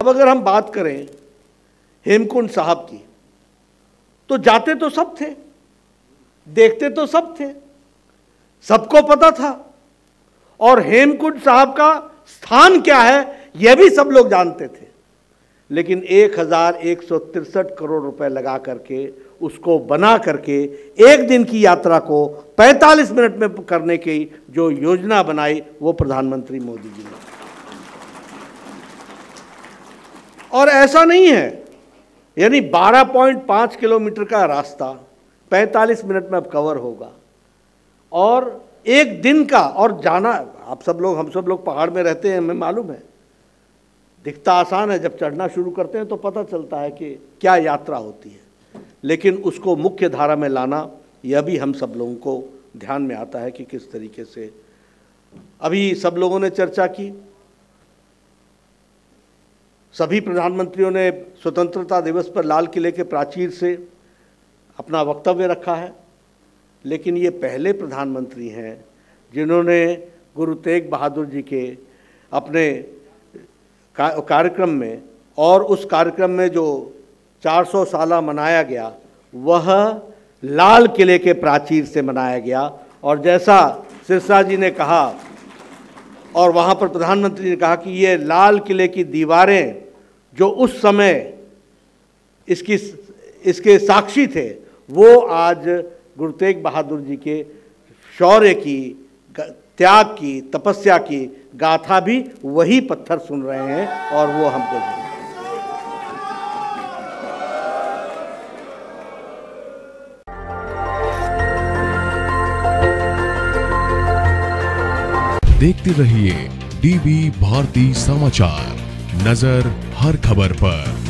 अब अगर हम बात करें हेमकुंड साहब की तो जाते तो सब थे, देखते तो सब थे, सबको पता था। और हेमकुंड साहब का स्थान क्या है, यह भी सब लोग जानते थे। लेकिन एक हज़ार एक सौ तिरसठ करोड़ रुपए लगा करके, उसको बना करके, एक दिन की यात्रा को 45 मिनट में करने की जो योजना बनाई, वो प्रधानमंत्री मोदी जी ने। और ऐसा नहीं है। यानी 12.5 किलोमीटर का रास्ता 45 मिनट में अब कवर होगा। और एक दिन का, और जाना, आप सब लोग, हम सब लोग पहाड़ में रहते हैं, हमें मालूम है। दिखता आसान है, जब चढ़ना शुरू करते हैं तो पता चलता है कि क्या यात्रा होती है। लेकिन उसको मुख्य धारा में लाना, यह भी हम सब लोगों को ध्यान में आता है कि किस तरीके से। अभी सब लोगों ने चर्चा की सभी प्रधानमंत्रियों ने स्वतंत्रता दिवस पर लाल किले के प्राचीर से अपना वक्तव्य रखा है, लेकिन ये पहले प्रधानमंत्री हैं जिन्होंने गुरु तेग बहादुर जी के अपने कार्यक्रम में और उस कार्यक्रम में जो 400 साल मनाया गया, वह लाल किले के प्राचीर से मनाया गया। और जैसा सिरसा जी ने कहा और वहाँ पर प्रधानमंत्री ने कहा कि ये लाल किले की दीवारें जो उस समय इसकी, इसके साक्षी थे, वो आज गुरु तेग बहादुर जी के शौर्य की, त्याग की, तपस्या की गाथा भी वही पत्थर सुन रहे हैं और वो हमको देखते रहिए डीवी भारती समाचार। नज़र हर खबर पर।